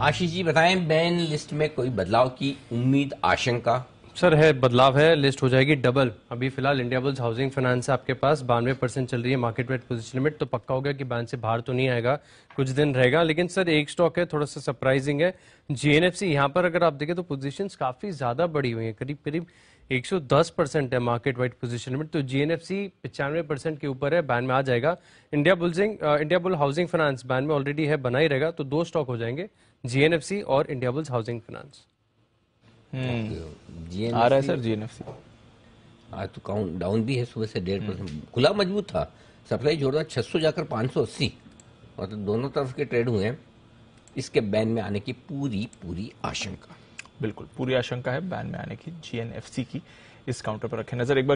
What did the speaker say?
आशीष जी बताएँ ban list में कोई बदलाव की उम्मीद आशंका? सर, है, बदलाव है, लिस्ट हो जाएगी डबल। अभी फ़िलहाल इंडिया बुल्स हाउसिंग फाइनेंस है आपके पास, बानवे परसेंट चल रही है मार्केट वेट पोजीशन लिमिट तो पक्का होगा कि बैन से बाहर तो नहीं आएगा, कुछ दिन रहेगा। लेकिन सर, एक स्टॉक है, थोड़ा सा सरप्राइजिंग है। जीएनएफसी यहाँ पर अगर आप देखें तो पोजीशन काफ़ी ज़्यादा बढ़ी हुई है, करीब करीब 110 परसेंट है मार्केट वाइड पोजीशन लिमिट तो जीएनएफसी पचानवे परसेंट के ऊपर है बैन में आ जाएगा। India बुल्सिंग India bull housing finance ban में ऑलरेडी है, बना ही रहेगा तो दो स्टॉक हो जाएँगे जीएनएफसी और India bulls housing finance GNFC आ रहा है सर जीएनएफसी आज तो काउंट डाउन भी है सुबह से डेढ़ परसेंट। खुला मज़बूत था। सप्लाई जोड़ता छह सौ जाकर 580 और तो दोनों तरफ़ के ट्रेड हुए हैं। इसके बैन में आने की पूरी पूरी आशंका। बिल्कुल पूरी आशंका है बैन में आने की जीएनएफसी की। इस काउंटर पर रखें। नज़र एक बार